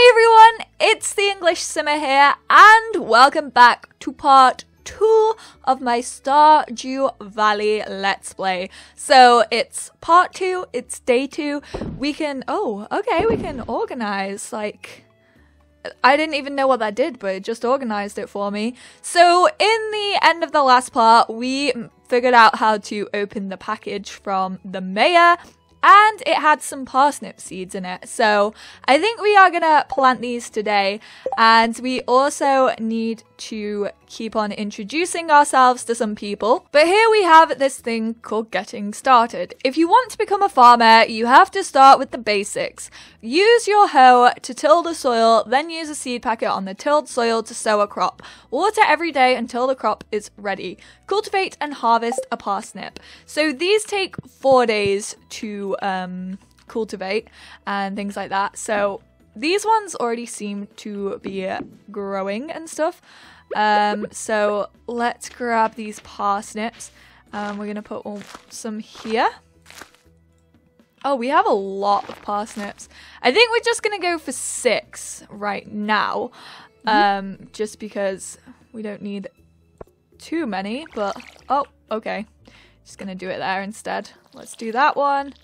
Hey everyone, it's the English Simmer here, and welcome back to part two of my Stardew Valley Let's Play. So it's part two, it's day two. We can, oh, okay, we can organize, like, I didn't even know what that did, but it just organized it for me. So in the end of the last part, we figured out how to open the package from the mayor and it had some parsnip seeds in it. So I think we are gonna plant these today and we also need to keep on introducing ourselves to some people. But here we have this thing called getting started. If you want to become a farmer, you have to start with the basics. Use your hoe to till the soil, then use a seed packet on the tilled soil to sow a crop. Water every day until the crop is ready. Cultivate and harvest a parsnip. So these take four days to um, cultivate and things like that. So these ones already seem to be growing and stuff. Um, so let's grab these parsnips. Um, we're gonna put some here. Oh, we have a lot of parsnips. I think we're just gonna go for six right now. Mm-hmm. Um, just because we don't need too many, but oh, okay. Just gonna do it there instead. Let's do that one.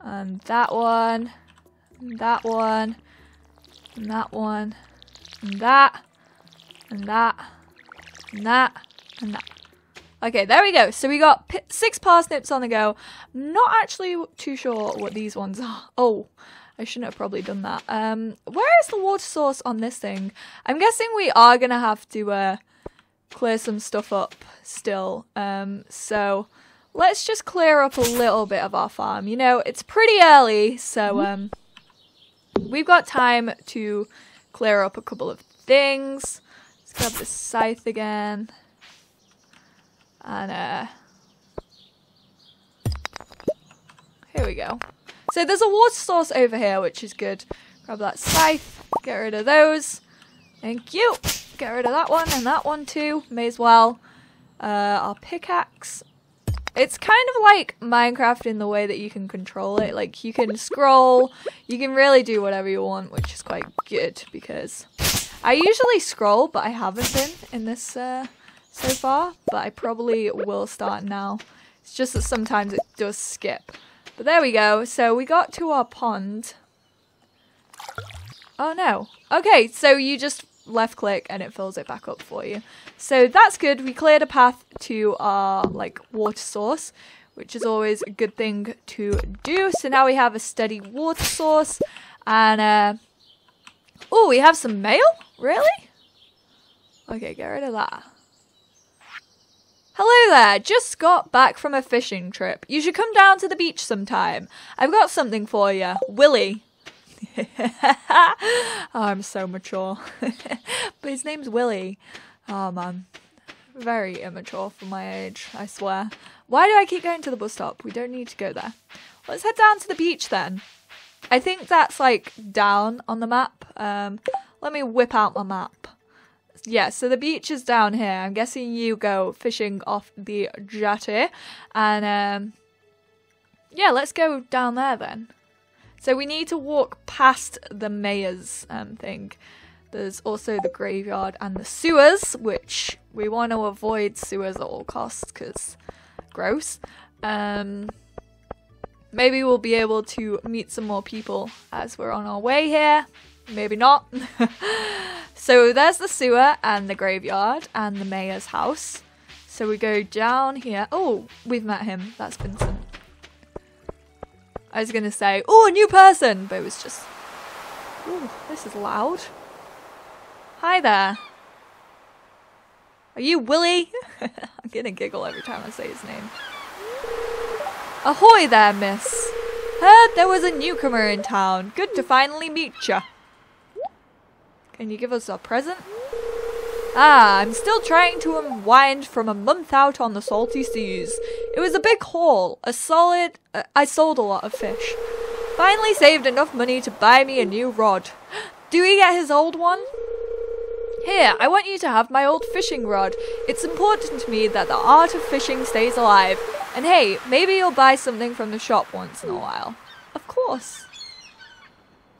And that one. And that one. And that one. And that and that, and that, and that. Okay, there we go. So we got six parsnips on the go. Not actually too sure what these ones are. Oh, I shouldn't have probably done that. Um, where is the water source on this thing? I'm guessing we are gonna have to uh, clear some stuff up still. Um, so let's just clear up a little bit of our farm. You know, it's pretty early, so mm-hmm. um, we've got time to clear up a couple of things. Let's grab the scythe again. And, uh... Here we go. So there's a water source over here, which is good. Grab that scythe, get rid of those. Thank you. Get rid of that one and that one too. May as well. Uh, our pickaxe. It's kind of like Minecraft in the way that you can control it. Like, you can scroll, you can really do whatever you want, which is quite good because I usually scroll, but I haven't been in this uh, so far. But I probably will start now. It's just that sometimes it does skip. But there we go. So we got to our pond. Oh no. Okay, so you just left click and it fills it back up for you. So that's good. We cleared a path to our like water source, which is always a good thing to do. So now we have a steady water source and uh Oh, we have some mail? Really? Okay, get rid of that. Hello there, just got back from a fishing trip. You should come down to the beach sometime. I've got something for you. Willy. Oh, I'm so mature. but his name's Willy. Oh man. Very immature for my age, I swear. Why do I keep going to the bus stop? We don't need to go there. Let's head down to the beach then. I think that's like down on the map. Um, let me whip out my map. Yeah, so the beach is down here. I'm guessing you go fishing off the jetty. And um, yeah, let's go down there then. So we need to walk past the mayor's um, thing. There's also the graveyard and the sewers, which we want to avoid sewers at all costs because gross. Um, maybe we'll be able to meet some more people as we're on our way here. Maybe not. so there's the sewer and the graveyard and the mayor's house. So we go down here. Oh, we've met him. That's Vincent. I was going to say, oh, a new person, but it was just... Ooh, this is loud. Hi there. Are you Willy? I'm going to giggle every time I say his name. Ahoy there, miss. Heard there was a newcomer in town. Good to finally meet ya. Can you give us a present? Ah, I'm still trying to unwind from a month out on the salty seas. It was a big haul, a solid... Uh, I sold a lot of fish. Finally saved enough money to buy me a new rod. Do we get his old one? Here, I want you to have my old fishing rod. It's important to me that the art of fishing stays alive. And hey, maybe you'll buy something from the shop once in a while. Of course.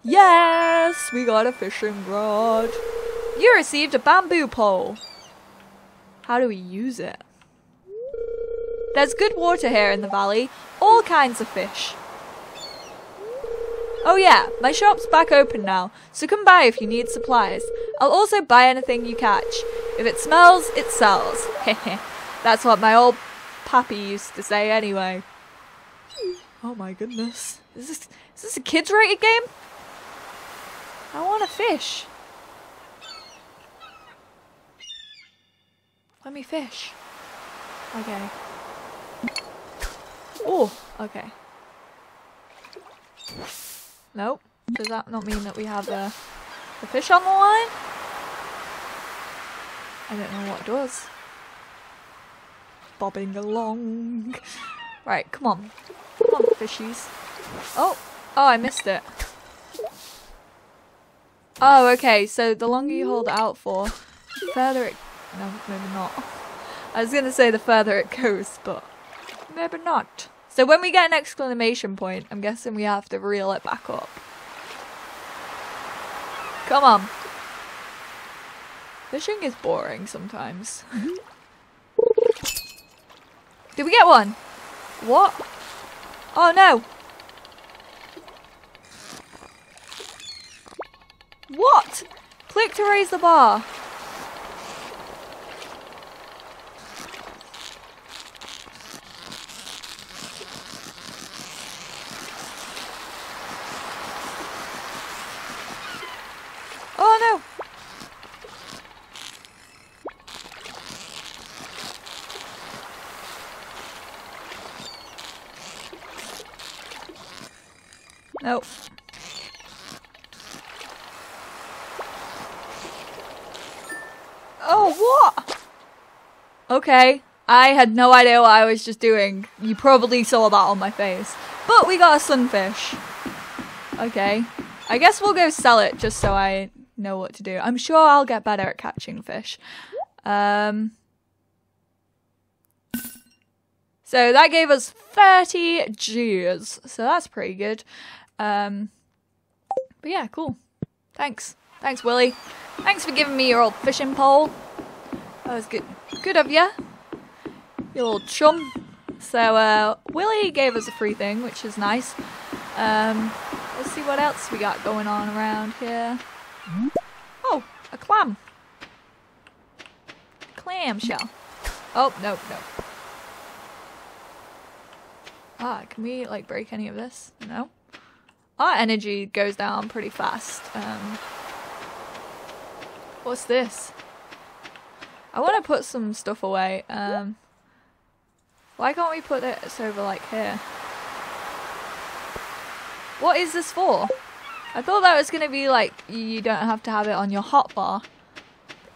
Yes, we got a fishing rod. You received a bamboo pole. How do we use it? There's good water here in the valley, all kinds of fish. Oh yeah, my shop's back open now, so come by if you need supplies. I'll also buy anything you catch. If it smells, it sells. That's what my old pappy used to say anyway. Oh my goodness. Is this, is this a kids rated game? I want a fish. Let me fish. Okay. Oh, okay. Nope. Does that not mean that we have a, a fish on the line? I don't know what does. Bobbing along. Right, come on. Come on, fishies. Oh! Oh, I missed it. Oh, okay, so the longer you hold out for, the further it... No, maybe not. I was gonna say the further it goes, but maybe not. So when we get an exclamation point, I'm guessing we have to reel it back up. Come on. Fishing is boring sometimes. Did we get one? What? Oh no! What? Click to raise the bar. Oh no! Oh, what? Okay. I had no idea what I was just doing. You probably saw that on my face. But we got a sunfish. Okay. I guess we'll go sell it just so I know what to do. I'm sure I'll get better at catching fish. Um, so that gave us 30 G's. So that's pretty good. Um, but yeah, cool. Thanks. Thanks, Willy. Thanks for giving me your old fishing pole. That was good. Good of you. Your old chum. So, uh, Willy gave us a free thing, which is nice. Um, let's see what else we got going on around here. Oh, a clam. Clam shell. Oh, no, no. Ah, can we, like, break any of this? No. Our energy goes down pretty fast. Um, what's this? I want to put some stuff away. Um, why can't we put this over, like, here? What is this for? I thought that was going to be like, you don't have to have it on your hotbar.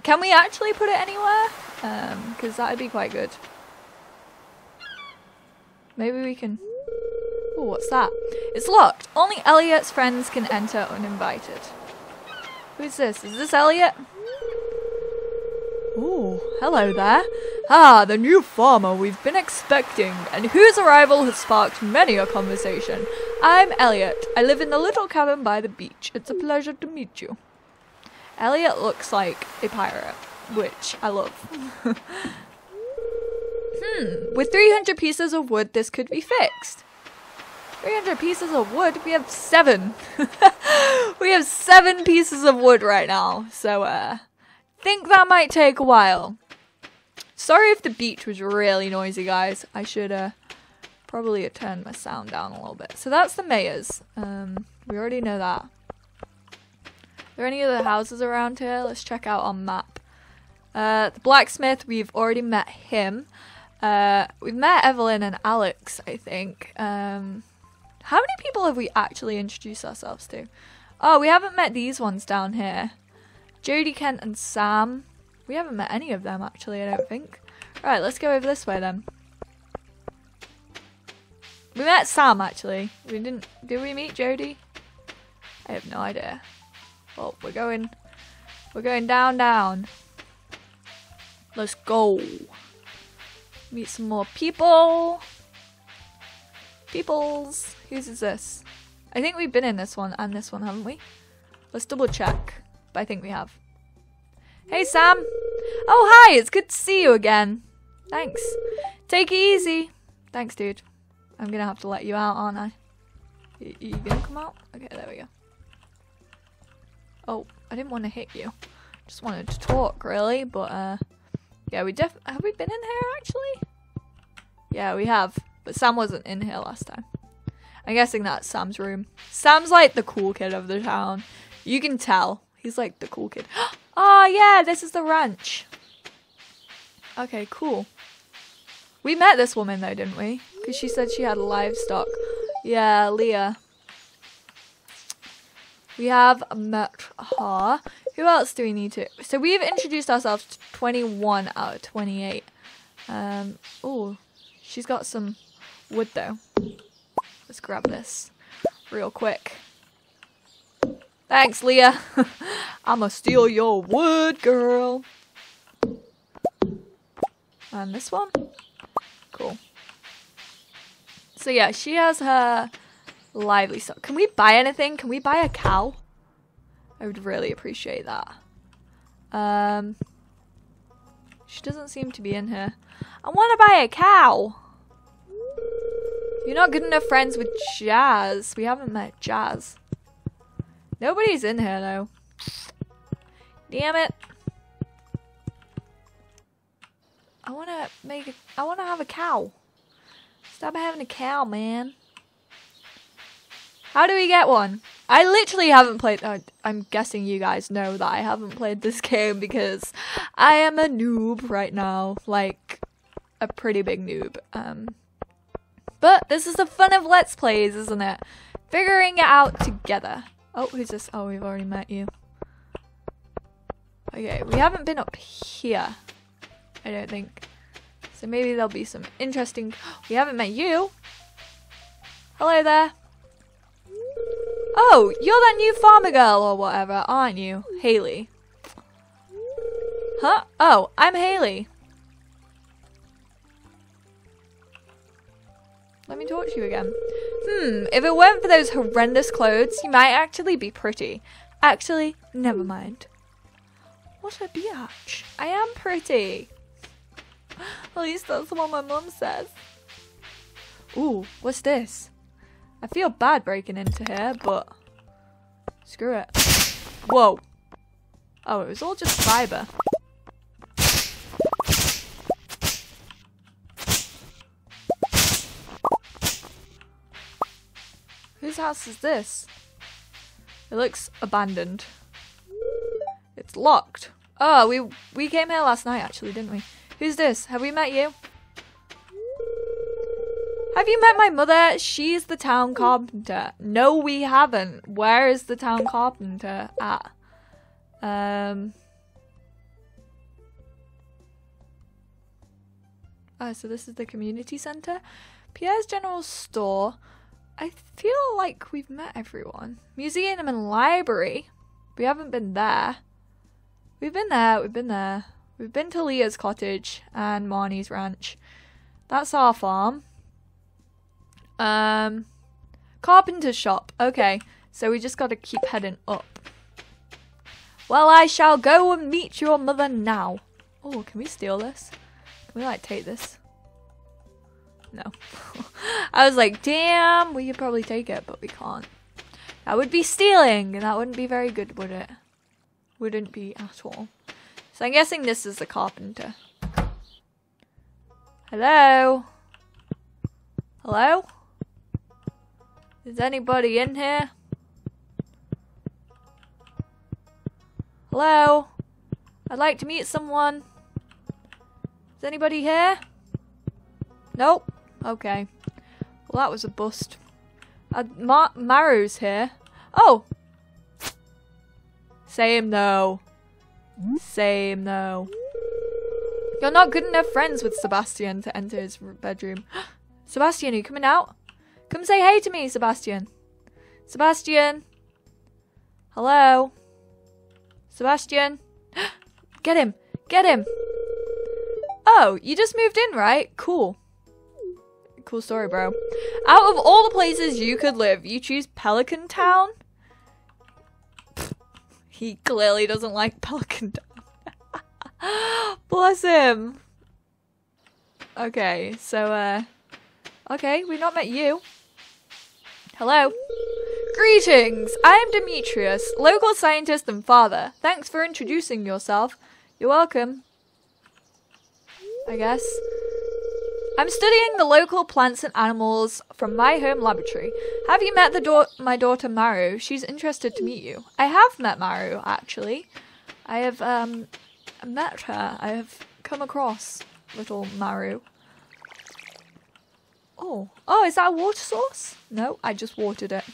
Can we actually put it anywhere? Because um, that would be quite good. Maybe we can... Oh, what's that? It's locked. Only Elliot's friends can enter uninvited. Who's this? Is this Elliot? Oh, hello there. Ah, the new farmer we've been expecting, and whose arrival has sparked many a conversation. I'm Elliot. I live in the little cabin by the beach. It's a pleasure to meet you. Elliot looks like a pirate, which I love. hmm, with 300 pieces of wood, this could be fixed. 300 pieces of wood? We have seven. we have seven pieces of wood right now, so, uh, think that might take a while. Sorry if the beach was really noisy, guys. I should, uh, probably turned my sound down a little bit. So that's the mayor's. Um, we already know that. Are there any other houses around here? Let's check out on map. Uh, the blacksmith, we've already met him. Uh, we've met Evelyn and Alex, I think. Um, how many people have we actually introduced ourselves to? Oh, we haven't met these ones down here. Jodi, Kent, and Sam. We haven't met any of them, actually, I don't think. Right, let's go over this way then. We met Sam, actually. We didn't... Did we meet Jodi? I have no idea. Well, we're going... We're going down, down. Let's go. Meet some more people. Peoples. Whose is this? I think we've been in this one and this one, haven't we? Let's double check. But I think we have. Hey, Sam. Oh, hi. It's good to see you again. Thanks. Take it easy. Thanks, dude. I'm gonna have to let you out, aren't I? You gonna come out? Okay, there we go. Oh, I didn't want to hit you. Just wanted to talk, really, but, uh... Yeah, we def- have we been in here, actually? Yeah, we have. But Sam wasn't in here last time. I'm guessing that's Sam's room. Sam's like the cool kid of the town. You can tell. He's like the cool kid. oh, yeah, this is the ranch. Okay, cool. We met this woman though, didn't we? Because she said she had livestock. Yeah, Leah. We have met her. Who else do we need to? So we've introduced ourselves to 21 out of 28. Um, oh, she's got some wood though. Let's grab this real quick. Thanks, Leah. I'ma steal your wood, girl. And this one? Cool. So yeah, she has her lively stuff. Can we buy anything? Can we buy a cow? I would really appreciate that. Um, she doesn't seem to be in here. I want to buy a cow. You're not good enough friends with Jas. We haven't met Jas. Nobody's in here though. Damn it. I want to make a, I want to have a cow. Stop having a cow, man. How do we get one? I literally haven't played. Uh, I'm guessing you guys know that I haven't played this game because I am a noob right now, like a pretty big noob. Um, but this is the fun of Let's Plays, isn't it? Figuring it out together. Oh, who's this? Oh, we've already met you. Okay, we haven't been up here. I don't think. So maybe there'll be some interesting... We haven't met you. Hello there. Oh, you're that new farmer girl or whatever, aren't you? Haley. Huh? Oh, I'm Haley. Let me talk to you again. Hmm, if it weren't for those horrendous clothes, you might actually be pretty. Actually, never mind. What a biatch. I am pretty. At least that's what my mum says. Ooh, what's this? I feel bad breaking into here, but screw it. Whoa. Oh, it was all just fiber. Whose house is this? It looks abandoned. It's locked. Oh, we we came here last night actually, didn't we? Who's this? Have we met you? Have you met my mother? She's the town carpenter. No, we haven't. Where is the town carpenter at? Um. Oh, so this is the community centre. Pierre's General Store. I feel like we've met everyone. Museum and library. We haven't been there. We've been there, we've been there. We've been to Leah's cottage and Marnie's ranch. That's our farm. Um, carpenter's shop. Okay, so we just got to keep heading up. Well, I shall go and meet your mother now. Oh, can we steal this? Can we, like, take this? No. I was like, damn, we could probably take it, but we can't. That would be stealing, and that wouldn't be very good, would it? Wouldn't be at all. So I'm guessing this is the carpenter. Hello? Hello? Is anybody in here? Hello? I'd like to meet someone. Is anybody here? Nope. Okay. Well, that was a bust. Uh, Mar Maru's here. Oh! Same though. Same though. You're not good enough friends with Sebastian to enter his bedroom. Sebastian, are you coming out? Come say hey to me, Sebastian. Sebastian. Hello. Sebastian. Get him. Get him. Oh, you just moved in, right? Cool. Cool story, bro. Out of all the places you could live, you choose Pelican Town? He clearly doesn't like Pelican Town. Bless him. Okay, so, uh... Okay, we've not met you. Hello. Greetings! I am Demetrius, local scientist and father. Thanks for introducing yourself. You're welcome. I guess. I'm studying the local plants and animals from my home laboratory. Have you met my daughter Maru? She's interested to meet you. I have met Maru, actually. I have um met her. I have come across little Maru. Oh, oh, is that a water source? No, I just watered it.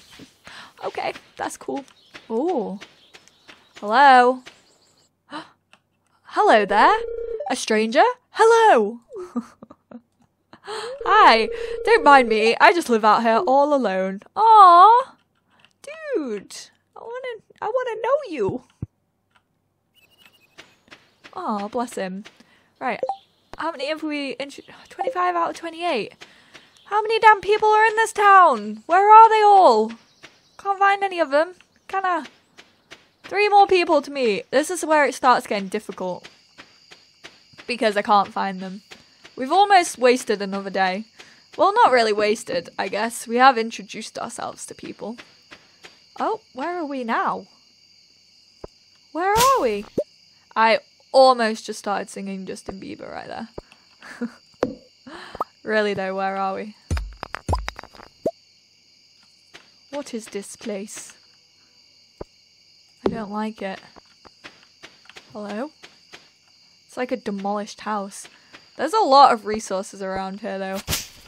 okay, that's cool. Oh, hello. hello there, a stranger. Hello. Hi, don't mind me. I just live out here all alone. Aw, dude, I wanna, I wanna know you. Oh, bless him. Right, how many have we? 25 out of 28. How many damn people are in this town? Where are they all? Can't find any of them. Kinda. Three more people to meet. This is where it starts getting difficult. Because I can't find them. We've almost wasted another day. Well, not really wasted, I guess. We have introduced ourselves to people. Oh, where are we now? Where are we? I almost just started singing Justin Bieber right there. really though, where are we? What is this place? I don't like it. Hello? It's like a demolished house. There's a lot of resources around here though.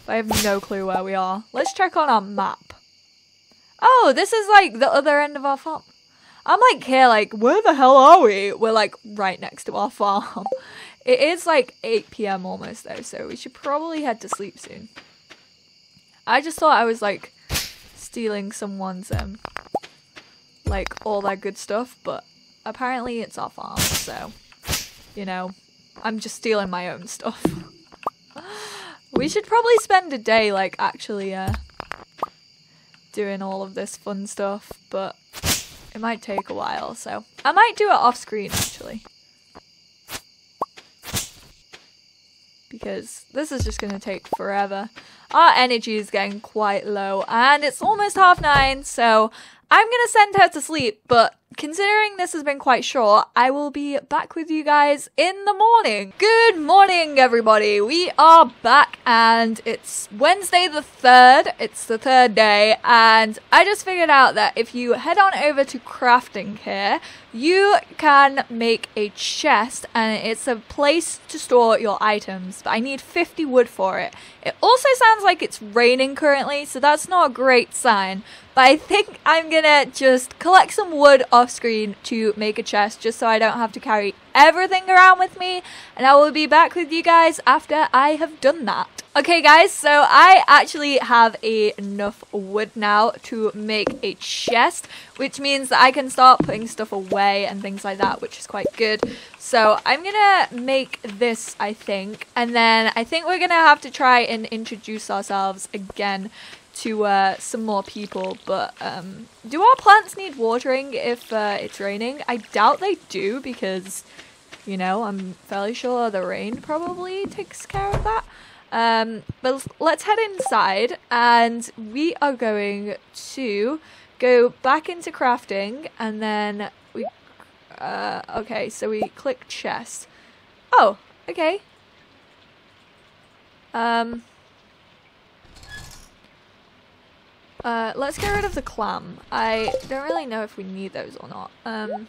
I have no clue where we are. Let's check on our map. Oh, this is like the other end of our farm. I'm like here like, where the hell are we? We're like right next to our farm. It is like 8 p.m. almost though, so we should probably head to sleep soon. I just thought I was like stealing someone's um like all that good stuff, but apparently it's our farm, so you know, I'm just stealing my own stuff. we should probably spend a day like actually uh doing all of this fun stuff, but it might take a while, so I might do it off screen actually. Because this is just gonna take forever. Our energy is getting quite low and it's almost half nine, so I'm gonna send her to sleep, but considering this has been quite short, I will be back with you guys in the morning. Good morning, everybody. We are back and it's Wednesday the 3rd. It's the third day and I just figured out that if you head on over to crafting here, you can make a chest and it's a place to store your items, but I need 50 wood for it. It also sounds like it's raining currently, so that's not a great sign. But I think I'm gonna just collect some wood off screen to make a chest just so I don't have to carry everything around with me. And I will be back with you guys after I have done that. Okay guys, so I actually have enough wood now to make a chest, which means that I can start putting stuff away and things like that, which is quite good. So I'm gonna make this, I think, and then I think we're gonna have to try and introduce ourselves again to uh, some more people, but um, do our plants need watering if uh, it's raining? I doubt they do because, you know, I'm fairly sure the rain probably takes care of that. Um, but let's head inside and we are going to go back into crafting and then we, uh, okay, so we click chest. Oh, okay. Um, uh, let's get rid of the clam. I don't really know if we need those or not. Um,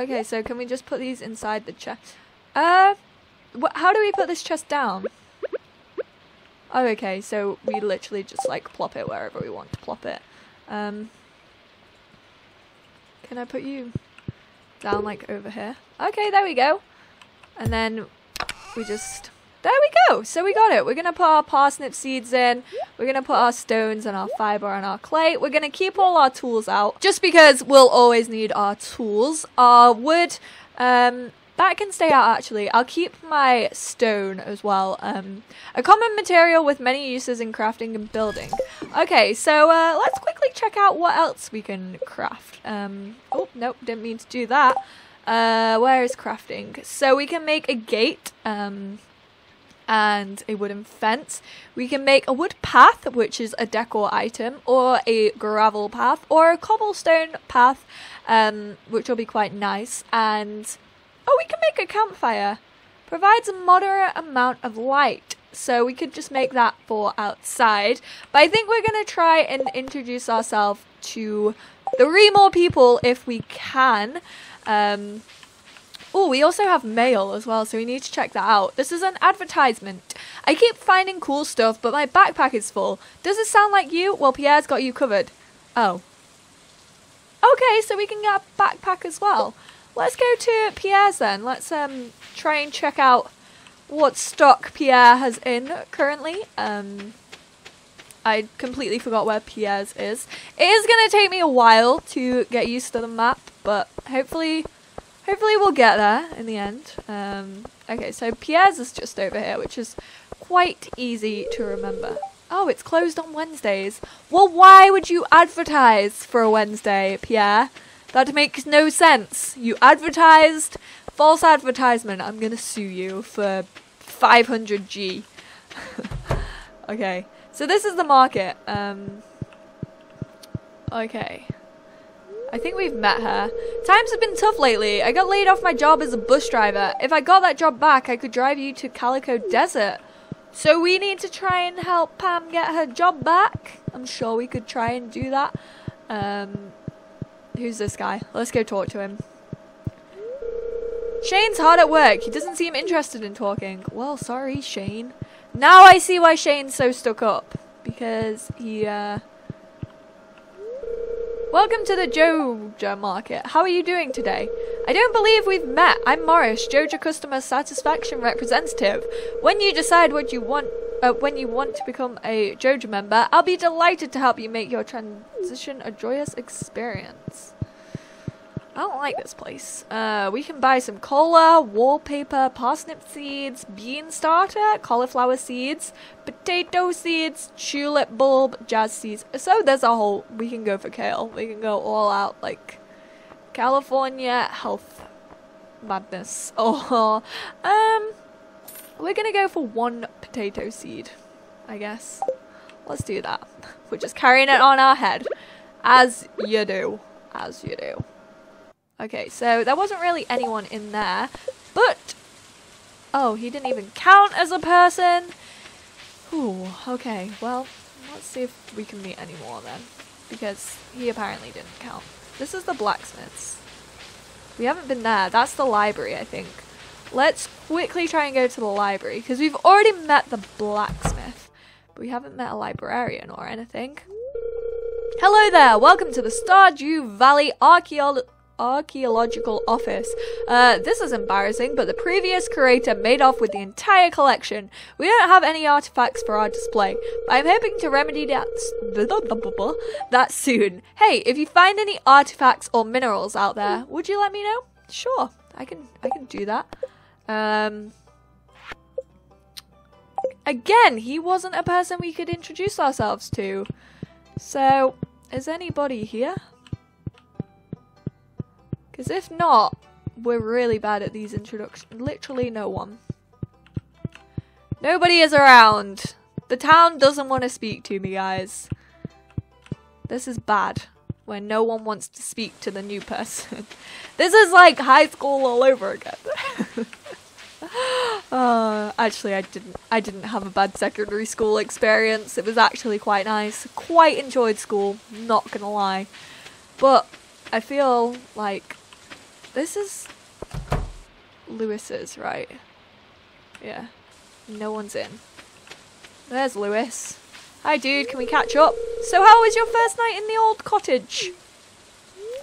Okay, so can we just put these inside the chest? Uh, how do we put this chest down? Oh, okay, so we literally just like plop it wherever we want to plop it. Um, can I put you down like over here? Okay, there we go. And then we just there we go. So we got it. We're going to put our parsnip seeds in. We're going to put our stones and our fiber and our clay. We're going to keep all our tools out just because we'll always need our tools. Our wood, um, that can stay out actually. I'll keep my stone as well. Um, a common material with many uses in crafting and building. Okay, so uh, let's quickly check out what else we can craft. Um, oh, nope, didn't mean to do that. Uh, where is crafting? So we can make a gate. Um, and a wooden fence. We can make a wood path, which is a decor item, or a gravel path, or a cobblestone path, um, which will be quite nice. And oh, we can make a campfire. Provides a moderate amount of light. So we could just make that for outside. But I think we're going to try and introduce ourselves to three more people if we can. Um, Oh, we also have mail as well, so we need to check that out. This is an advertisement. I keep finding cool stuff, but my backpack is full. Does it sound like you? Well, Pierre's got you covered. Oh. Okay, so we can get a backpack as well. Let's go to Pierre's then. Let's um try and check out what stock Pierre has in currently. Um, I completely forgot where Pierre's is. It is going to take me a while to get used to the map, but hopefully Hopefully we'll get there in the end. Um, okay, so Pierre's is just over here, which is quite easy to remember. Oh, it's closed on Wednesdays. Well, why would you advertise for a Wednesday, Pierre? That makes no sense. You advertised false advertisement. I'm gonna sue you for 500g. okay, so this is the market. Um, okay. I think we've met her. Times have been tough lately. I got laid off my job as a bus driver. If I got that job back, I could drive you to Calico Desert. So we need to try and help Pam get her job back. I'm sure we could try and do that. Um, who's this guy? Let's go talk to him. Shane's hard at work. He doesn't seem interested in talking. Well, sorry, Shane. Now I see why Shane's so stuck up. Because he, uh, Welcome to the Joja Market. How are you doing today? I don't believe we've met. I'm Morris, Joja Customer Satisfaction Representative. When you decide what you want, uh, when you want to become a Joja member, I'll be delighted to help you make your transition a joyous experience. I don't like this place. Uh, we can buy some cola, wallpaper, parsnip seeds, bean starter, cauliflower seeds, potato seeds, tulip bulb, jazz seeds. So there's a whole. We can go for kale. We can go all out like California health madness. Oh, um, we're gonna go for one potato seed, I guess. Let's do that. We're just carrying it on our head, as you do, as you do. Okay, so there wasn't really anyone in there, but... Oh, he didn't even count as a person? Ooh, okay, well, let's see if we can meet any more then. Because he apparently didn't count. This is the blacksmiths. We haven't been there. That's the library, I think. Let's quickly try and go to the library, because we've already met the blacksmith. But we haven't met a librarian or anything. Hello there! Welcome to the Stardew Valley Archaeology archaeological office. Uh, this is embarrassing, but the previous curator made off with the entire collection. We don't have any artifacts for our display, I'm hoping to remedy that, that soon. Hey, if you find any artifacts or minerals out there, would you let me know? Sure, I can I can do that. Um, again, he wasn't a person we could introduce ourselves to. So, is anybody here? Because if not, we're really bad at these introductions. Literally no one. Nobody is around. The town doesn't want to speak to me, guys. This is bad. When no one wants to speak to the new person. this is like high school all over again. uh, actually, I didn't. I didn't have a bad secondary school experience. It was actually quite nice. Quite enjoyed school. Not gonna lie, but I feel like this is Lewis's, right? Yeah. No one's in. There's Lewis. Hi dude, can we catch up? So how was your first night in the old cottage?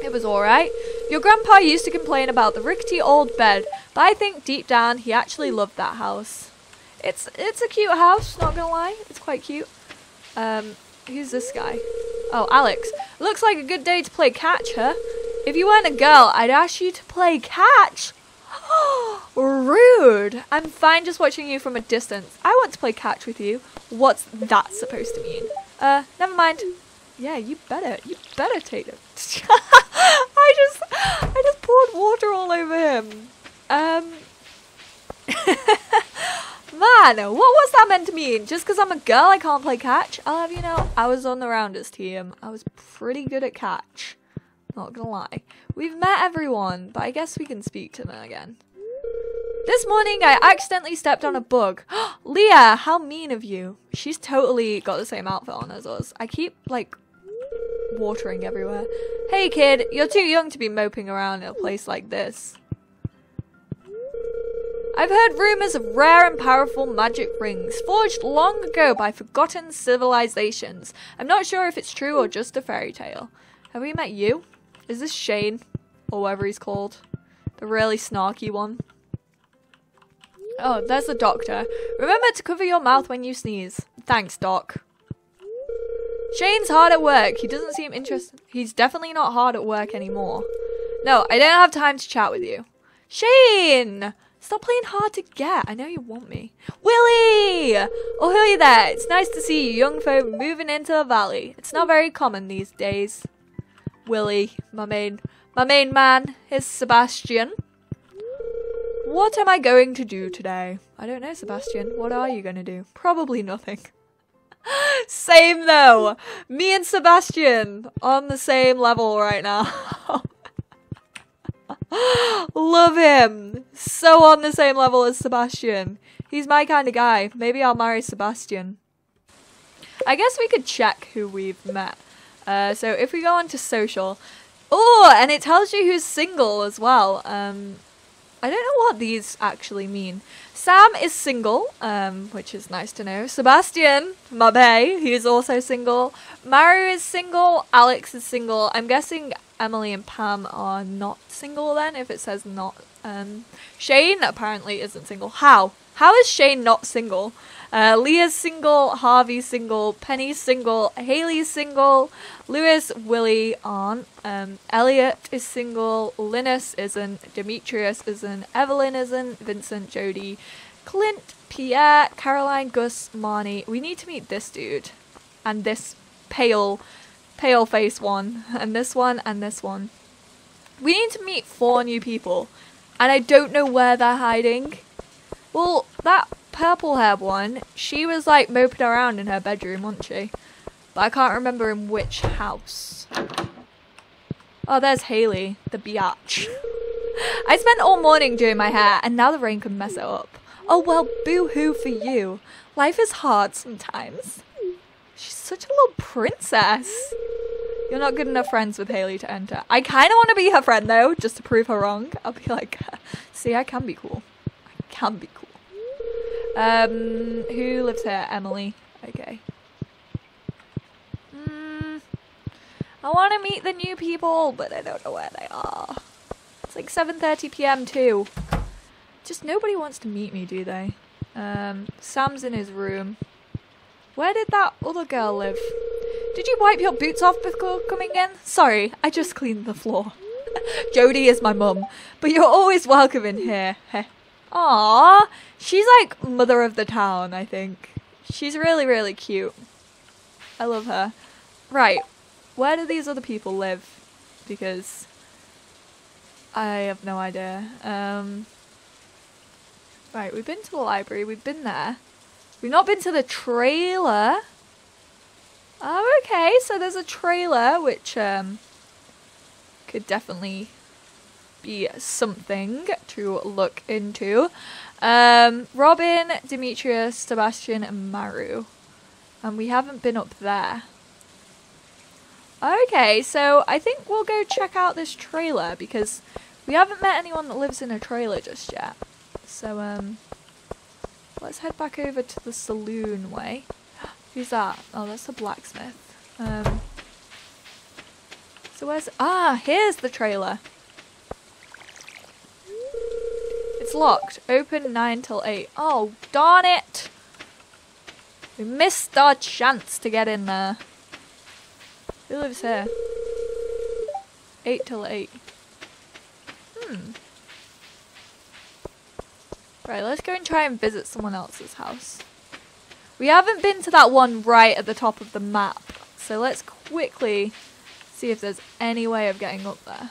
It was alright. Your grandpa used to complain about the rickety old bed, but I think deep down he actually loved that house. It's it's a cute house, not gonna lie. It's quite cute. Um, who's this guy? Oh, Alex. Looks like a good day to play catch, huh? If you weren't a girl, I'd ask you to play catch. Rude. I'm fine just watching you from a distance. I want to play catch with you. What's that supposed to mean? Uh, never mind. Yeah, you better, you better take it. I just, I just poured water all over him. Um, man, what was that meant to mean? Just because I'm a girl, I can't play catch? I'll have you know, I was on the rounders team. I was pretty good at catch. Not gonna lie. We've met everyone, but I guess we can speak to them again. This morning I accidentally stepped on a bug. Leah, how mean of you. She's totally got the same outfit on as us. I keep, like, watering everywhere. Hey kid, you're too young to be moping around in a place like this. I've heard rumors of rare and powerful magic rings, forged long ago by forgotten civilizations. I'm not sure if it's true or just a fairy tale. Have we met you? Is this Shane? Or whatever he's called? The really snarky one? Oh, there's the doctor. Remember to cover your mouth when you sneeze. Thanks, Doc. Shane's hard at work. He doesn't seem interested. He's definitely not hard at work anymore. No, I don't have time to chat with you. Shane! Stop playing hard to get. I know you want me. Willy! Oh, who hey there. It's nice to see you young folk moving into the valley. It's not very common these days. Willy, my main, my main man is Sebastian. What am I going to do today? I don't know, Sebastian. What are you going to do? Probably nothing. same though. Me and Sebastian on the same level right now. Love him. So on the same level as Sebastian. He's my kind of guy. Maybe I'll marry Sebastian. I guess we could check who we've met. Uh, so if we go on to social, oh, and it tells you who's single as well. Um, I don't know what these actually mean. Sam is single, um, which is nice to know. Sebastian, my bae, he is also single. Mario is single. Alex is single. I'm guessing Emily and Pam are not single then, if it says not. Um, Shane apparently isn't single. How? How is Shane not single? Uh, Leah's single, Harvey's single, Penny's single, Haley's single, Lewis, Willy aren't, um, Elliot is single, Linus isn't, Demetrius isn't, Evelyn isn't, Vincent, Jodi, Clint, Pierre, Caroline, Gus, Marnie. We need to meet this dude. And this pale pale face one, and this one, and this one. We need to meet four new people, and I don't know where they're hiding. Well, that purple haired one, she was like moping around in her bedroom, wasn't she? But I can't remember in which house. Oh, there's Haley, the biatch. I spent all morning doing my hair, and now the rain can mess it up. Oh well, boo hoo for you. Life is hard sometimes. She's such a little princess. You're not good enough friends with Haley to enter. I kind of want to be her friend though, just to prove her wrong. I'll be like, see, I can be cool. I can be cool. Um, who lives here? Emily. Okay. Mm, I want to meet the new people, but I don't know where they are. It's like 7:30 p.m. too. Just nobody wants to meet me, do they? Um, Sam's in his room. Where did that other girl live? Did you wipe your boots off before coming in? Sorry, I just cleaned the floor. Jodi is my mum, but you're always welcome in here. Aww, she's like mother of the town, I think. She's really, really cute. I love her. Right, where do these other people live? Because I have no idea. Um, right, we've been to the library, we've been there. We've not been to the trailer. Oh, okay, so there's a trailer which um, could definitely be something to look into. Um, Robin, Demetrius, Sebastian, and Maru. And we haven't been up there. Okay, so I think we'll go check out this trailer because we haven't met anyone that lives in a trailer just yet. So, um, Let's head back over to the saloon way. Who's that? Oh, that's the blacksmith. Um, so where's... Ah, here's the trailer. It's locked. Open 9 till 8. Oh, darn it! We missed our chance to get in there. Who lives here? 8 till 8. Hmm. Right, let's go and try and visit someone else's house. We haven't been to that one right at the top of the map, so let's quickly see if there's any way of getting up there.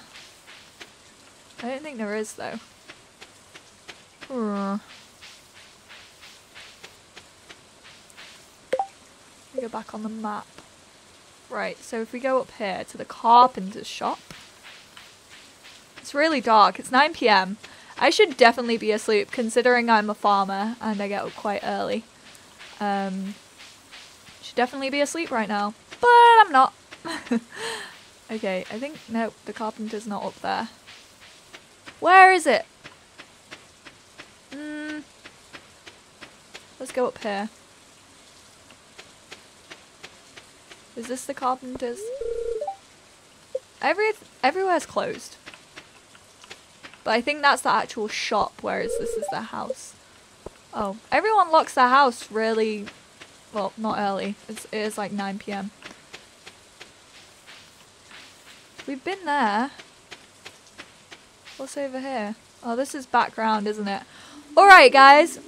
I don't think there is though. We go back on the map. Right, so if we go up here to the carpenter's shop. It's really dark. It's 9 p.m. I should definitely be asleep considering I'm a farmer and I get up quite early. Um, should definitely be asleep right now, but I'm not. okay, I think, no, the carpenter's not up there. Where is it? Let's go up here. Is this the carpenter's? Every everywhere's closed. But I think that's the actual shop, whereas this is their house. Oh, everyone locks their house really, well, not early. It's, it is like 9 p.m. We've been there. What's over here? Oh, this is background, isn't it? Alright, guys.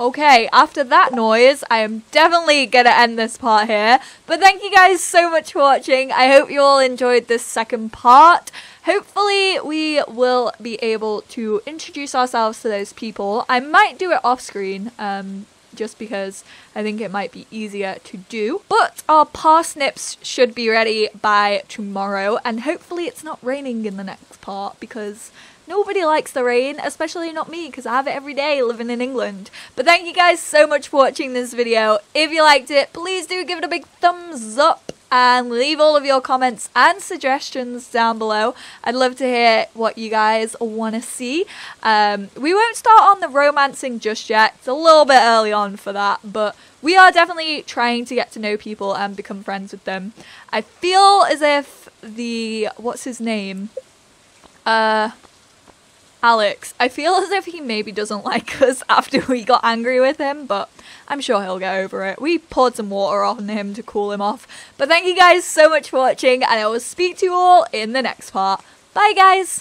Okay, after that noise, I am definitely going to end this part here. But thank you guys so much for watching. I hope you all enjoyed this second part. Hopefully, we will be able to introduce ourselves to those people. I might do it off screen, um, just because I think it might be easier to do. But our parsnips should be ready by tomorrow, and hopefully it's not raining in the next part because Nobody likes the rain, especially not me because I have it every day living in England. But thank you guys so much for watching this video. If you liked it, please do give it a big thumbs up and leave all of your comments and suggestions down below. I'd love to hear what you guys want to see. Um, we won't start on the romancing just yet. It's a little bit early on for that, but we are definitely trying to get to know people and become friends with them. I feel as if the what's his name? Uh Alex, I feel as if he maybe doesn't like us after we got angry with him, but I'm sure he'll get over it. We poured some water on him to cool him off. But thank you guys so much for watching, and I will speak to you all in the next part. Bye, guys!